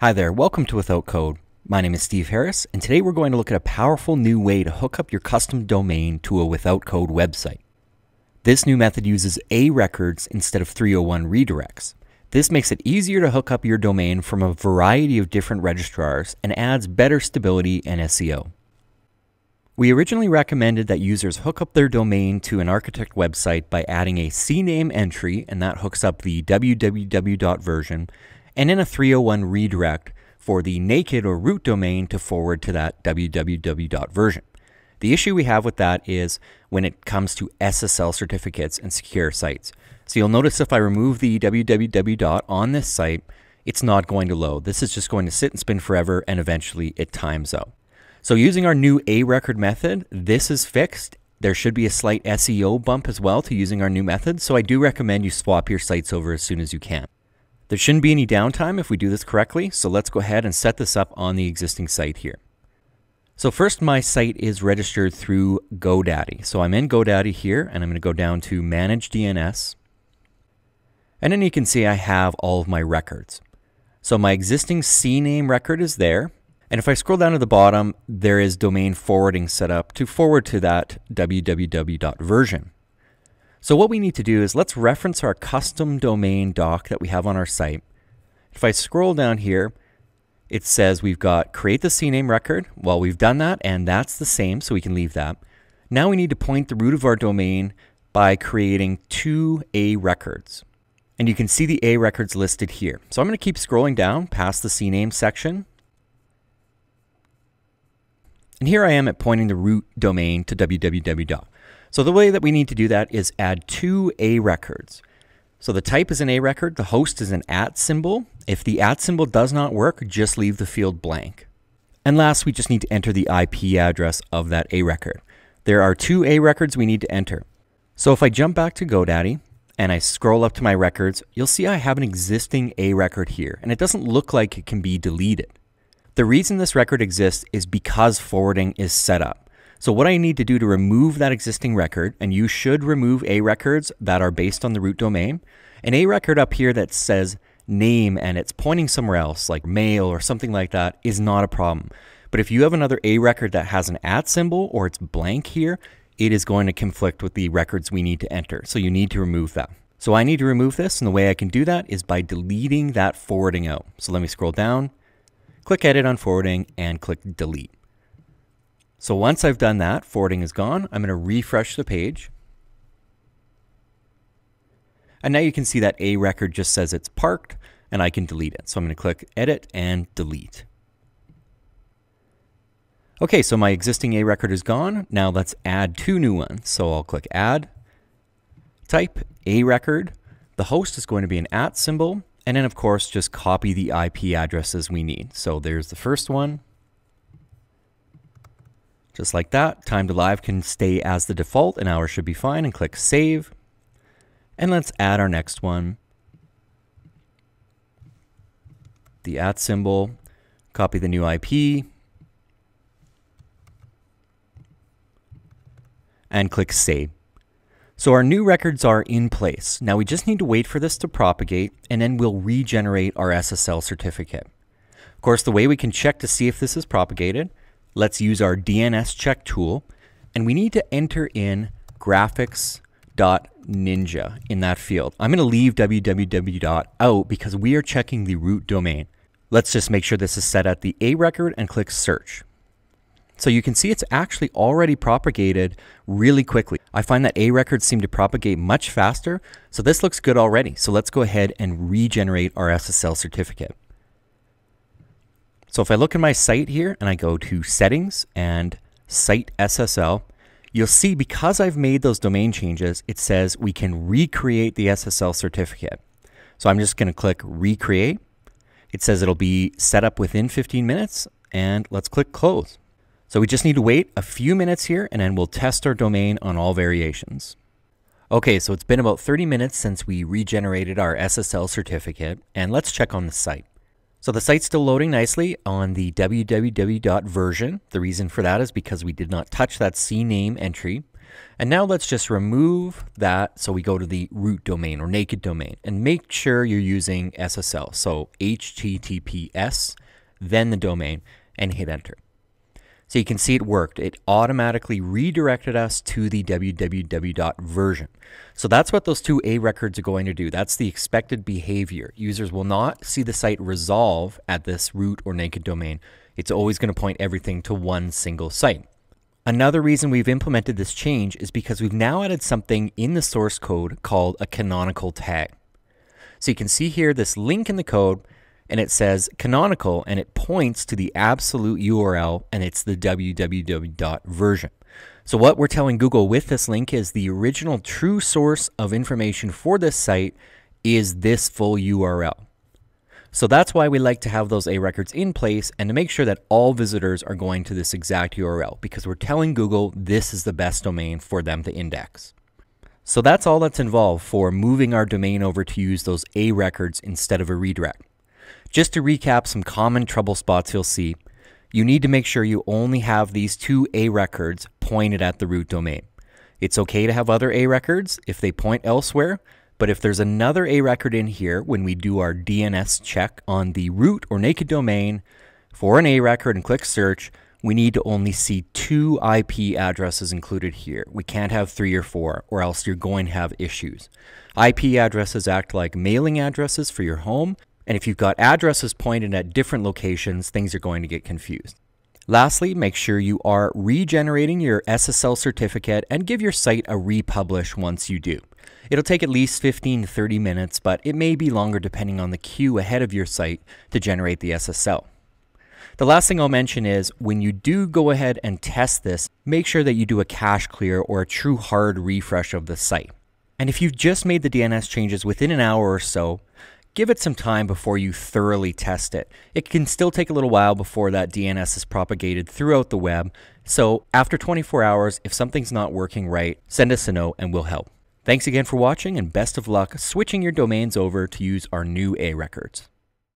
Hi there, welcome to Without Code. My name is Steve Harris, and today we're going to look at a powerful new way to hook up your custom domain to a Without Code website. This new method uses A records instead of 301 redirects. This makes it easier to hook up your domain from a variety of different registrars and adds better stability and SEO. We originally recommended that users hook up their domain to an architect website by adding a CNAME entry, and that hooks up the www version, and then a 301 redirect for the naked or root domain to forward to that www version. The issue we have with that is when it comes to SSL certificates and secure sites. So you'll notice if I remove the www on this site, it's not going to load. This is just going to sit and spin forever and eventually it times out. So using our new A record method, this is fixed. There should be a slight SEO bump as well to using our new method, so I do recommend you swap your sites over as soon as you can. There shouldn't be any downtime if we do this correctly, so let's go ahead and set this up on the existing site here. So first my site is registered through GoDaddy. So I'm in GoDaddy here and I'm going to go down to Manage DNS. And then you can see I have all of my records. So my existing CNAME record is there. And if I scroll down to the bottom, there is domain forwarding set up to forward to that www version. So what we need to do is let's reference our custom domain doc that we have on our site. If I scroll down here, it says we've got create the CNAME record. Well, we've done that and that's the same, so we can leave that. Now we need to point the root of our domain by creating two A records. And you can see the A records listed here. So I'm going to keep scrolling down past the CNAME section and here I am at pointing the root domain to www. So the way that we need to do that is add two A records. So the type is an A record, the host is an at symbol. If the at symbol does not work, just leave the field blank. And last, we just need to enter the IP address of that A record. There are two A records we need to enter. So if I jump back to GoDaddy and I scroll up to my records, you'll see I have an existing A record here, and it doesn't look like it can be deleted. The reason this record exists is because forwarding is set up. So what I need to do to remove that existing record, and you should remove A records that are based on the root domain, an A record up here that says name and it's pointing somewhere else, like mail or something like that, is not a problem. But if you have another A record that has an at symbol or it's blank here, it is going to conflict with the records we need to enter. So you need to remove that. So I need to remove this, and the way I can do that is by deleting that forwarding out. So let me scroll down click Edit on Forwarding, and click Delete. So once I've done that, forwarding is gone. I'm going to refresh the page. And now you can see that A record just says it's parked, and I can delete it. So I'm going to click Edit and Delete. Okay, so my existing A record is gone. Now let's add two new ones. So I'll click Add, type A record. The host is going to be an at symbol, and then of course, just copy the IP addresses we need. So there's the first one. Just like that, time to live can stay as the default, an hour should be fine, and click save. And let's add our next one. The at symbol, copy the new IP, and click save. So our new records are in place. Now we just need to wait for this to propagate and then we'll regenerate our SSL certificate. Of course, the way we can check to see if this is propagated, let's use our DNS check tool and we need to enter in graphics.ninja in that field. I'm going to leave www out because we are checking the root domain. Let's just make sure this is set at the A record and click search. So you can see it's actually already propagated really quickly. I find that A records seem to propagate much faster, so this looks good already. So let's go ahead and regenerate our SSL certificate. So if I look in my site here and I go to settings and site SSL, you'll see because I've made those domain changes, it says we can recreate the SSL certificate. So I'm just going to click recreate. It says it'll be set up within 15 minutes and let's click close. So we just need to wait a few minutes here and then we'll test our domain on all variations. Okay, so it's been about 30 minutes since we regenerated our SSL certificate and let's check on the site. So the site's still loading nicely on the www version. The reason for that is because we did not touch that CNAME entry. And now let's just remove that. So we go to the root domain or naked domain and make sure you're using SSL. So HTTPS, then the domain, and hit enter. So you can see it worked. It automatically redirected us to the www.version. So that's what those two A records are going to do. That's the expected behavior. Users will not see the site resolve at this root or naked domain. It's always going to point everything to one single site. Another reason we've implemented this change is because we've now added something in the source code called a canonical tag. So you can see here this link in the code and it says canonical and it points to the absolute URL and it's the www.version. So what we're telling Google with this link is the original true source of information for this site is this full URL. So that's why we like to have those A records in place and to make sure that all visitors are going to this exact URL because we're telling Google this is the best domain for them to index. So that's all that's involved for moving our domain over to use those A records instead of a redirect. Just to recap some common trouble spots you'll see, you need to make sure you only have these two A records pointed at the root domain. It's okay to have other A records if they point elsewhere, but if there's another A record in here when we do our DNS check on the root or naked domain for an A record and click search, we need to only see two IP addresses included here. We can't have three or four, or else you're going to have issues. IP addresses act like mailing addresses for your home, and if you've got addresses pointed at different locations, things are going to get confused. Lastly, make sure you are regenerating your SSL certificate and give your site a republish once you do. It'll take at least 15 to 30 minutes, but it may be longer depending on the queue ahead of your site to generate the SSL. The last thing I'll mention is when you do go ahead and test this, make sure that you do a cache clear or a true hard refresh of the site. And if you've just made the DNS changes within an hour or so, give it some time before you thoroughly test it. It can still take a little while before that DNS is propagated throughout the web. So after 24 hours, if something's not working right, send us a note and we'll help. Thanks again for watching and best of luck switching your domains over to use our new A records.